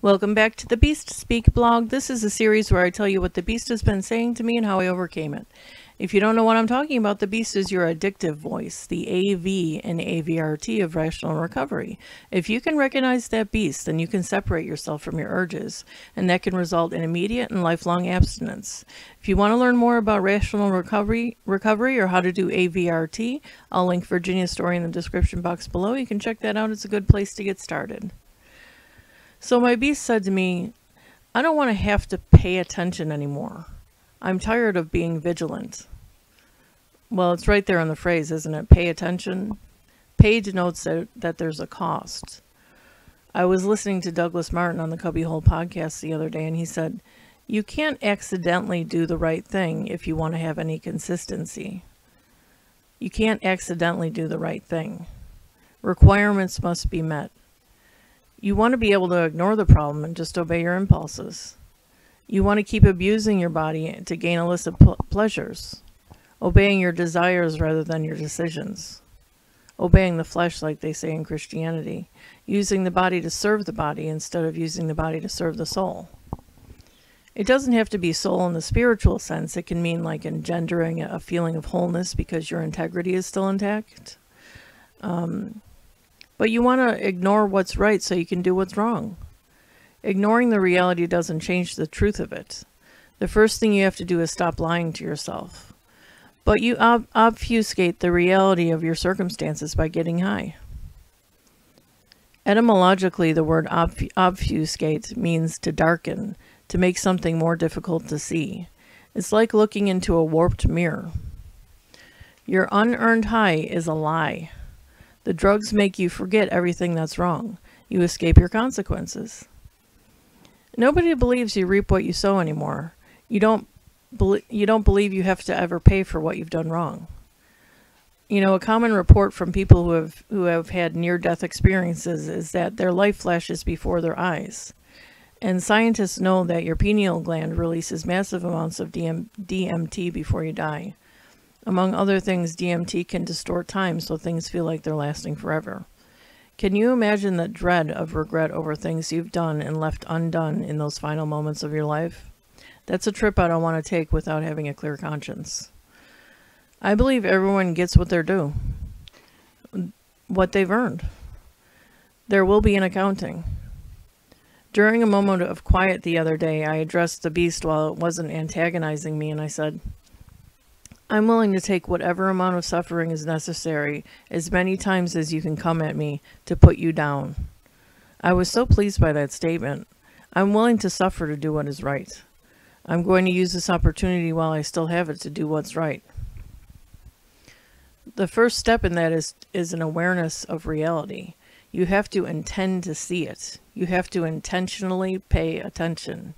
Welcome back to the Beast Speak blog. This is a series where I tell you what the Beast has been saying to me and how I overcame it. If you don't know what I'm talking about, the Beast is your addictive voice, the AV and AVRT of rational recovery. If you can recognize that Beast, then you can separate yourself from your urges, and that can result in immediate and lifelong abstinence. If you want to learn more about rational recovery, recovery or how to do AVRT, I'll link Virginia's story in the description box below. You can check that out. It's a good place to get started. So my beast said to me, I don't want to have to pay attention anymore. I'm tired of being vigilant. Well, it's right there in the phrase, isn't it? Pay attention. Pay denotes that, that there's a cost. I was listening to Douglas Martin on the Cubbyhole podcast the other day, and he said, You can't accidentally do the right thing if you want to have any consistency. You can't accidentally do the right thing. Requirements must be met. You want to be able to ignore the problem and just obey your impulses. You want to keep abusing your body to gain illicit pleasures, obeying your desires rather than your decisions, obeying the flesh like they say in Christianity, using the body to serve the body instead of using the body to serve the soul. It doesn't have to be soul in the spiritual sense. It can mean like engendering a feeling of wholeness because your integrity is still intact. Um, but you want to ignore what's right so you can do what's wrong. Ignoring the reality doesn't change the truth of it. The first thing you have to do is stop lying to yourself. But you ob obfuscate the reality of your circumstances by getting high. Etymologically, the word ob obfuscate means to darken, to make something more difficult to see. It's like looking into a warped mirror. Your unearned high is a lie. The drugs make you forget everything that's wrong. You escape your consequences. Nobody believes you reap what you sow anymore. You don't you don't believe you have to ever pay for what you've done wrong. You know, a common report from people who have who have had near-death experiences is that their life flashes before their eyes. And scientists know that your pineal gland releases massive amounts of DM, DMT before you die. Among other things, DMT can distort time so things feel like they're lasting forever. Can you imagine the dread of regret over things you've done and left undone in those final moments of your life? That's a trip I don't want to take without having a clear conscience. I believe everyone gets what they're due, what they've earned. There will be an accounting. During a moment of quiet the other day, I addressed the beast while it wasn't antagonizing me, and I said, I'm willing to take whatever amount of suffering is necessary, as many times as you can come at me, to put you down. I was so pleased by that statement. I'm willing to suffer to do what is right. I'm going to use this opportunity while I still have it to do what's right. The first step in that is, is an awareness of reality. You have to intend to see it. You have to intentionally pay attention.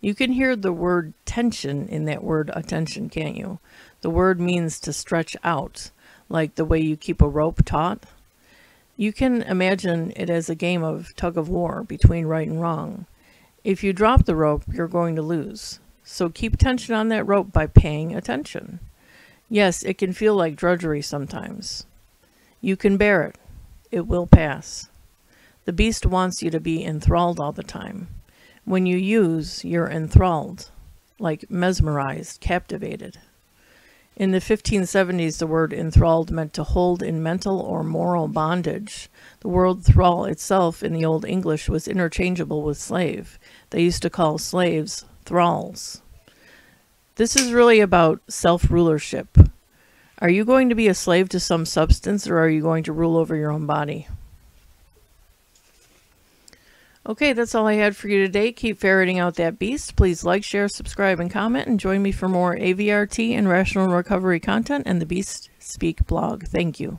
You can hear the word tension in that word attention, can't you? The word means to stretch out, like the way you keep a rope taut. You can imagine it as a game of tug of war between right and wrong. If you drop the rope, you're going to lose. So keep tension on that rope by paying attention. Yes, it can feel like drudgery sometimes. You can bear it. It will pass. The beast wants you to be enthralled all the time. When you use, you're enthralled, like mesmerized, captivated. In the 1570s, the word enthralled meant to hold in mental or moral bondage. The word thrall itself in the Old English was interchangeable with slave. They used to call slaves thralls. This is really about self-rulership. Are you going to be a slave to some substance or are you going to rule over your own body? Okay, that's all I had for you today. Keep ferreting out that beast. Please like, share, subscribe, and comment, and join me for more AVRT and rational recovery content and the Beast Speak blog. Thank you.